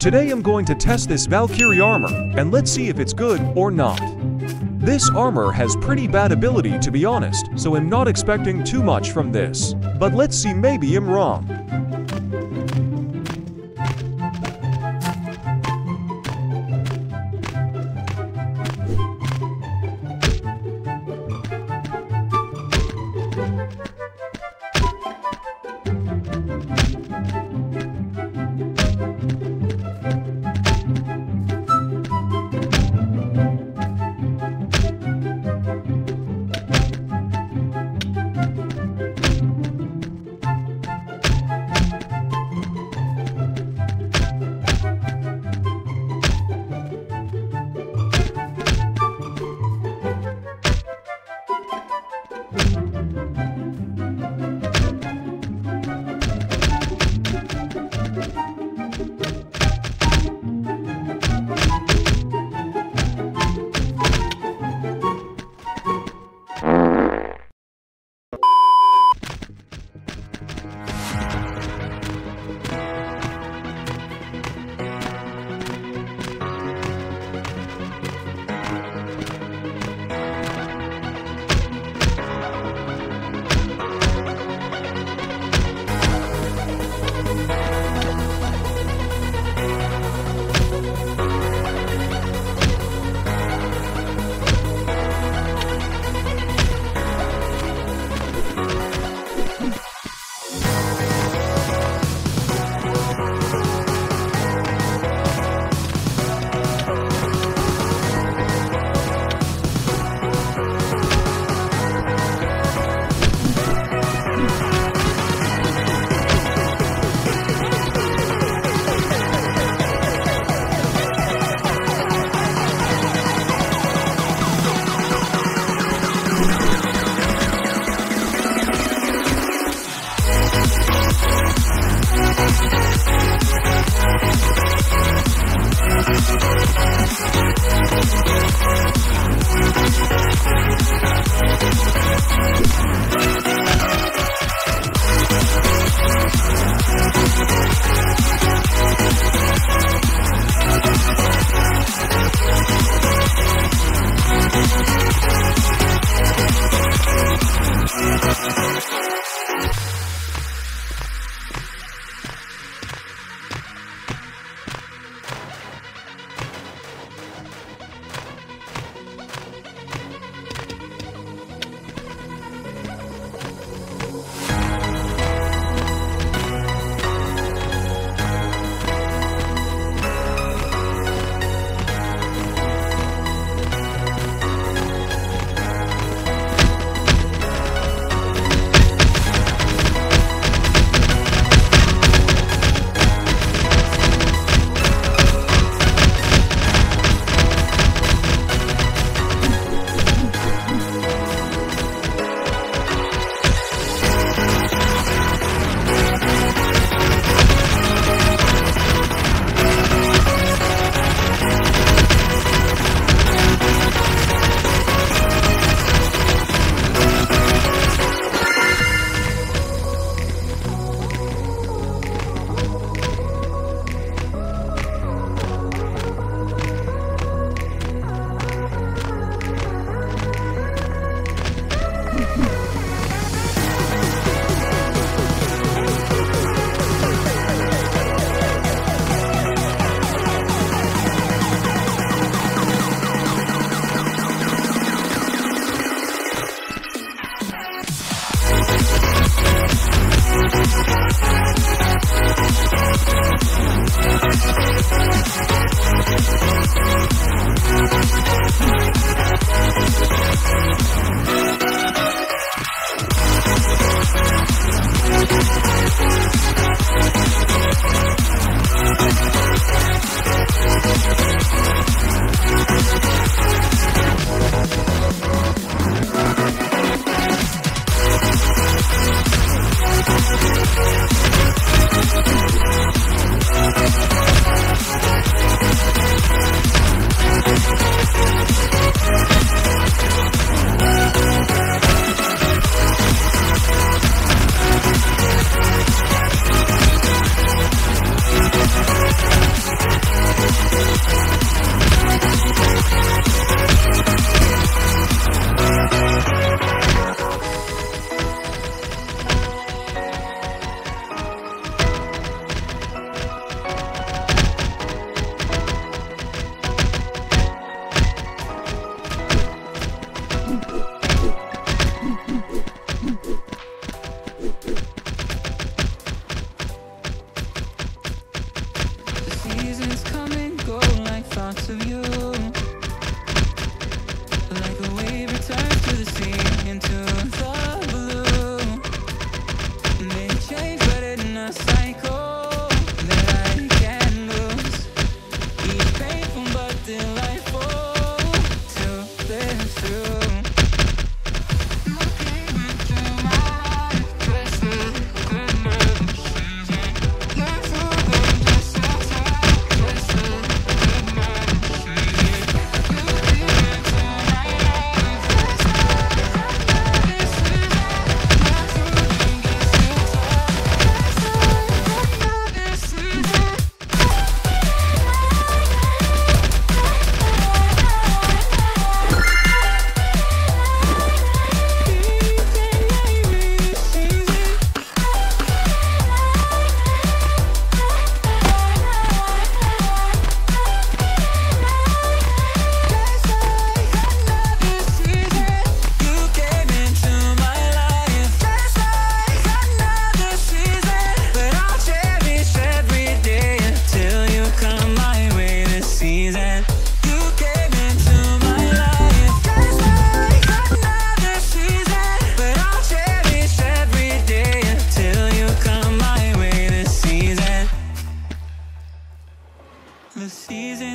Today I'm going to test this Valkyrie armor, and let's see if it's good or not. This armor has pretty bad ability to be honest, so I'm not expecting too much from this. But let's see maybe I'm wrong. thoughts of you. Like a wave returns to the sea.